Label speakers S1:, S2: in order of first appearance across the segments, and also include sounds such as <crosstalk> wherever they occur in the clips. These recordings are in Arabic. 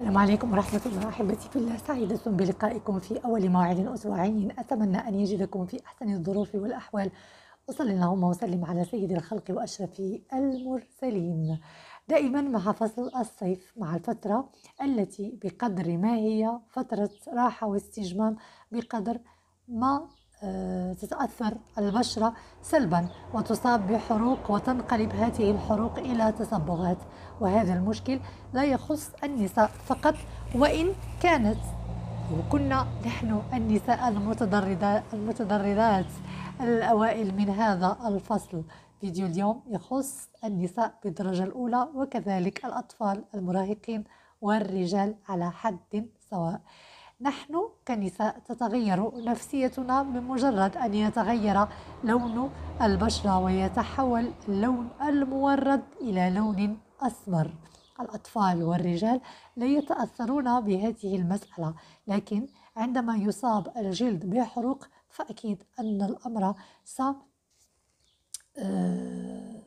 S1: السلام عليكم ورحمة الله أحبتي في الله سعيدة بلقائكم في أول موعد أسبوعي أتمنى أن يجدكم في أحسن الظروف والأحوال. وصل اللهم وسلم على سيد الخلق وأشرف المرسلين. دائما مع فصل الصيف مع الفترة التي بقدر ما هي فترة راحة واستجمام بقدر ما تتأثر البشرة سلبا وتصاب بحروق وتنقلب هذه الحروق إلى تصبغات وهذا المشكل لا يخص النساء فقط وإن كانت وكنا نحن النساء المتضررات المتضررات الأوائل من هذا الفصل. فيديو اليوم يخص النساء بالدرجة الأولى وكذلك الأطفال المراهقين والرجال على حد سواء. نحن كنساء تتغير نفسيتنا بمجرد أن يتغير لون البشرة ويتحول اللون المورد إلى لون أسمر. الأطفال والرجال لا يتأثرون بهذه المسألة لكن عندما يصاب الجلد بحروق فأكيد أن الأمر س آه،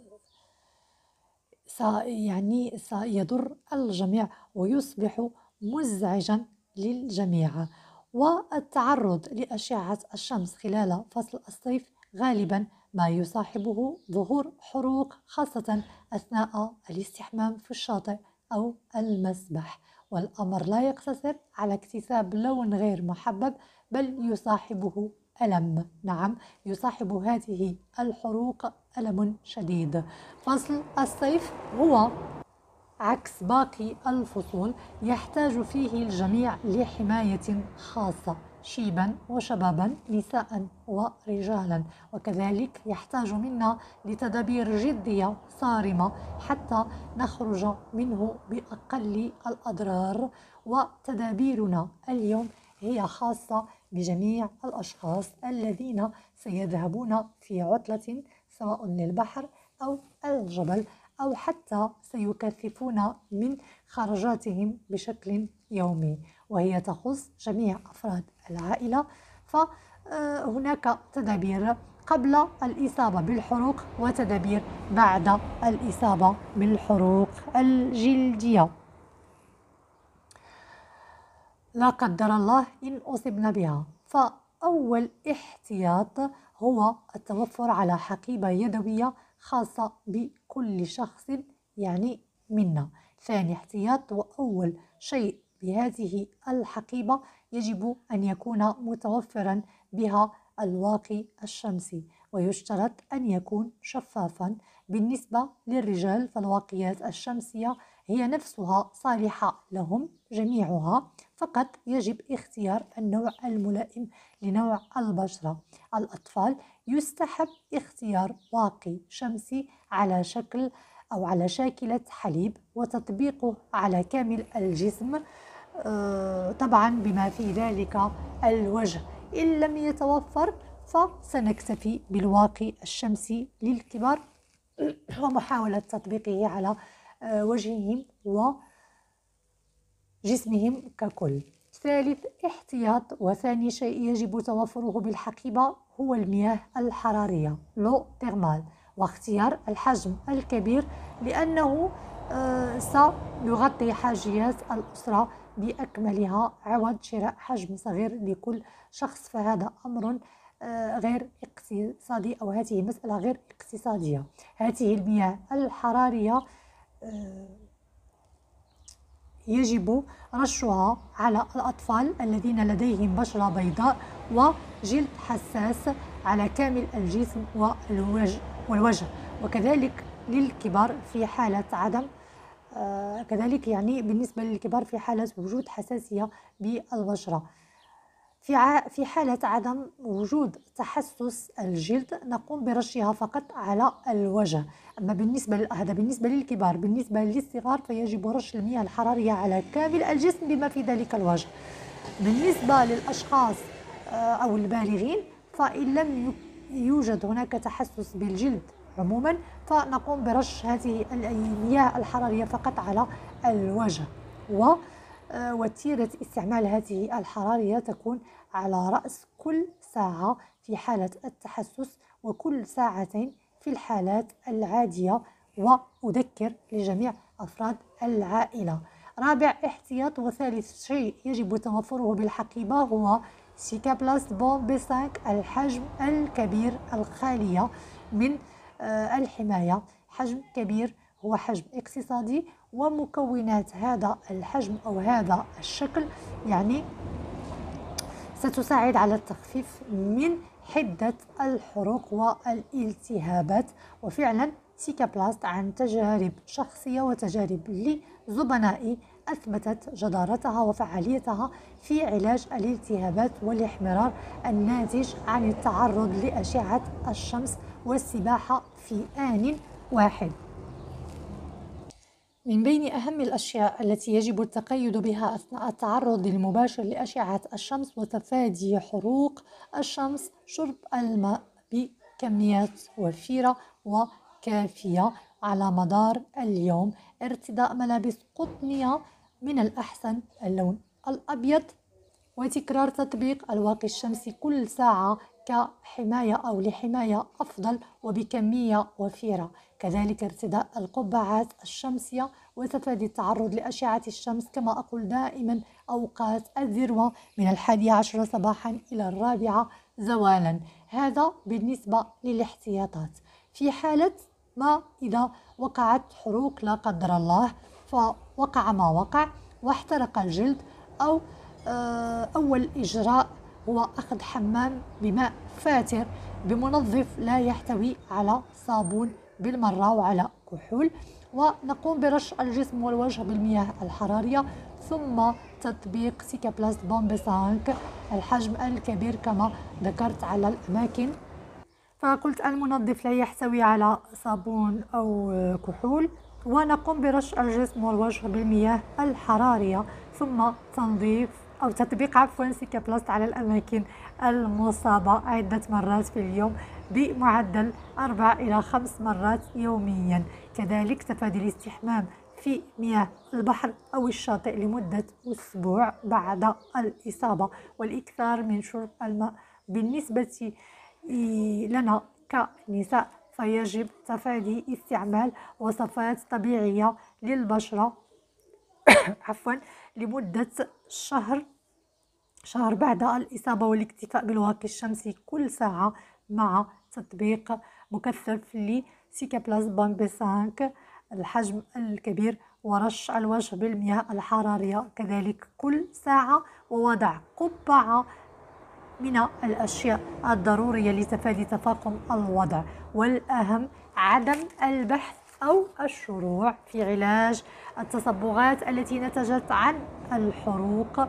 S1: يعني سيضر الجميع ويصبح مزعجا للجميع. والتعرض لأشعة الشمس خلال فصل الصيف غالبا ما يصاحبه ظهور حروق خاصة أثناء الاستحمام في الشاطئ أو المسبح. والأمر لا يقتصر على اكتساب لون غير محبب بل يصاحبه ألم. نعم يصاحب هذه الحروق ألم شديد. فصل الصيف هو عكس باقي الفصول يحتاج فيه الجميع لحماية خاصة شيبا وشبابا نساء ورجالا. وكذلك يحتاج منا لتدابير جدية صارمة حتى نخرج منه بأقل الأضرار. وتدابيرنا اليوم هي خاصة بجميع الأشخاص الذين سيذهبون في عطلة سواء للبحر أو الجبل. أو حتى سيكثفون من خرجاتهم بشكل يومي وهي تخص جميع أفراد العائلة. فهناك تدابير قبل الإصابة بالحروق وتدابير بعد الإصابة بالحروق الجلدية. لا قدر الله إن أصبنا بها. فأول احتياط هو التوفر على حقيبة يدوية خاصة بكل شخص يعني منا. ثاني احتياط وأول شيء بهذه الحقيبة يجب أن يكون متوفرا بها الواقي الشمسي ويشترط أن يكون شفافا. بالنسبة للرجال فالواقيات الشمسية هي نفسها صالحة لهم جميعها. فقط يجب اختيار النوع الملائم لنوع البشرة. الأطفال يستحب اختيار واقي شمسي على شكل أو على شاكلة حليب وتطبيقه على كامل الجسم آه، طبعا بما في ذلك الوجه. إن لم يتوفر فسنكتفي بالواقي الشمسي للكبار ومحاولة تطبيقه على آه، وجههم وجسمهم ككل. ثالث احتياط. وثاني شيء يجب توفره بالحقيبة هو المياه الحرارية لو تيرمال واختيار الحجم الكبير لأنه آه، سيغطي حاجيات الأسرة بأكملها. عوض شراء حجم صغير لكل شخص. فهذا أمر آه، غير اقتصادي أو هذه مسألة غير اقتصادية. هذه المياه الحرارية آه، يجب رشها على الأطفال الذين لديهم بشرة بيضاء وجلد حساس على كامل الجسم والوجه, والوجه. وكذلك للكبار في حالة عدم آه كذلك يعني بالنسبة للكبار في حالة وجود حساسية بالبشرة. في في حالة عدم وجود تحسس الجلد نقوم برشها فقط على الوجه. أما بالنسبة هذا بالنسبة للكبار بالنسبة للصغار فيجب رش المياه الحرارية على كامل الجسم بما في ذلك الوجه. بالنسبة للأشخاص آه، أو البالغين فإن لم يوجد هناك تحسس بالجلد عموما فنقوم برش هذه المياه الحرارية فقط على الوجه. و وتيرة استعمال هذه الحرارية تكون على رأس كل ساعة في حالة التحسس وكل ساعتين في الحالات العادية وأذكر لجميع أفراد العائلة. رابع احتياط وثالث شيء يجب توفره بالحقيبة هو؟ Cicaplast Baume B5 الحجم الكبير الخالية من آه، الحماية. حجم كبير هو حجم اقتصادي ومكونات هذا الحجم أو هذا الشكل يعني ستساعد على التخفيف من حدة الحروق والالتهابات. وفعلا سيكابلاست عن تجارب شخصية وتجارب لزبنائي أثبتت جدارتها وفعاليتها في علاج الالتهابات والاحمرار الناتج عن التعرض لأشعة الشمس والسباحة في آن واحد. من بين أهم الأشياء التي يجب التقيد بها أثناء التعرض المباشر لأشعة الشمس وتفادي حروق الشمس شرب الماء بكميات وفيرة وكافية على مدار اليوم. ارتداء ملابس قطنية من الأحسن اللون الأبيض وتكرار تطبيق الواقي الشمسي كل ساعة كحماية أو لحماية أفضل وبكمية وفيرة. كذلك ارتداء القبعات الشمسية وتفادي التعرض لأشعة الشمس كما أقول دائما أوقات الذروة من الحادية عشر صباحا إلى الرابعة زوالا. هذا بالنسبة للاحتياطات. في حالة ما إذا وقعت حروق لا قدر الله فوقع ما وقع واحترق الجلد أو آه، أول إجراء هو أخذ حمام بماء فاتر بمنظف لا يحتوي على صابون بالمرة وعلى كحول. ونقوم برش الجسم والوجه بالمياه الحرارية ثم تطبيق Cicaplast Baume B5 الحجم الكبير كما ذكرت على الأماكن. فقلت المنظف لا يحتوي على صابون أو كحول. ونقوم برش الجسم والوجه بالمياه الحرارية ثم تنظيف أو تطبيق عفوا Cicaplast على الأماكن المصابة عدة مرات في اليوم بمعدل أربع إلى خمس مرات يوميا. كذلك تفادي الاستحمام في مياه البحر أو الشاطئ لمدة أسبوع بعد الإصابة والإكثار من شرب الماء بالنسبة لنا كنساء. فيجب تفادي استعمال وصفات طبيعية للبشرة. <coughs> عفوا لمدة شهر شهر بعد الإصابة والاكتفاء بالواقي الشمسي كل ساعة مع تطبيق مكثف لسيكابلاز بامبي 5 الحجم الكبير ورش الوجه بالمياه الحرارية كذلك كل ساعة ووضع قبعة من الأشياء الضرورية لتفادي تفاقم الوضع. والأهم عدم البحث أو الشروع في علاج التصبغات التي نتجت عن الحروق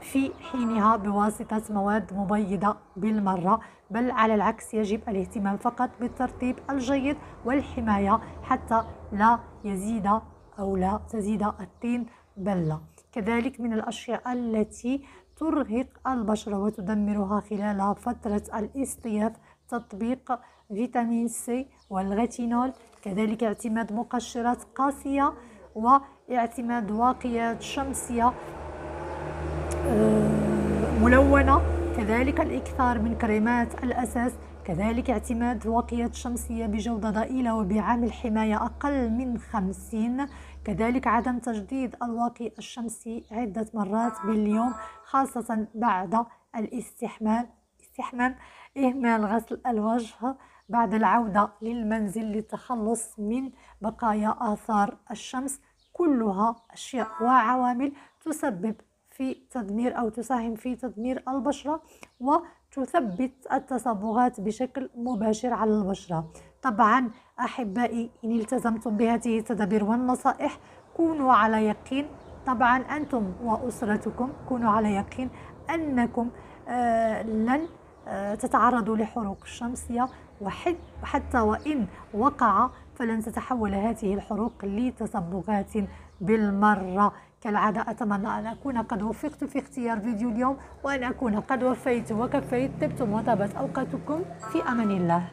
S1: في حينها بواسطة مواد مبيضة بالمرة بل على العكس يجب الاهتمام فقط بالترطيب الجيد والحماية حتى لا يزيد أو لا تزيد الطين بلة. كذلك من الأشياء التي ترهق البشرة وتدمرها خلال فترة الاصطياف تطبيق فيتامين سي والغيتينول كذلك اعتماد مقشرات قاسية واعتماد واقيات شمسية آه، ملونة. كذلك الإكثار من كريمات الأساس. كذلك اعتماد واقيات شمسية بجودة ضئيلة وبعامل حماية أقل من 50 كذلك عدم تجديد الواقي الشمسي عدة مرات باليوم خاصة بعد الاستحمام استحمام إهمال غسل الوجه. بعد العودة للمنزل للتخلص من بقايا آثار الشمس كلها أشياء وعوامل تسبب في تدمير أو تساهم في تدمير البشرة وتثبت التصبغات بشكل مباشر على البشرة. طبعا أحبائي إن التزمتم بهذه التدابير والنصائح كونوا على يقين. طبعا أنتم وأسرتكم كونوا على يقين أنكم آه لن تتعرضوا لحروق الشمسية وحتى وإن وقع فلن تتحول هذه الحروق لتصبغات بالمرة. كالعادة أتمنى أن أكون قد وفقت في اختيار فيديو اليوم وأن أكون قد وفيت وكفيت طبتم وطابت أوقاتكم في أمان الله.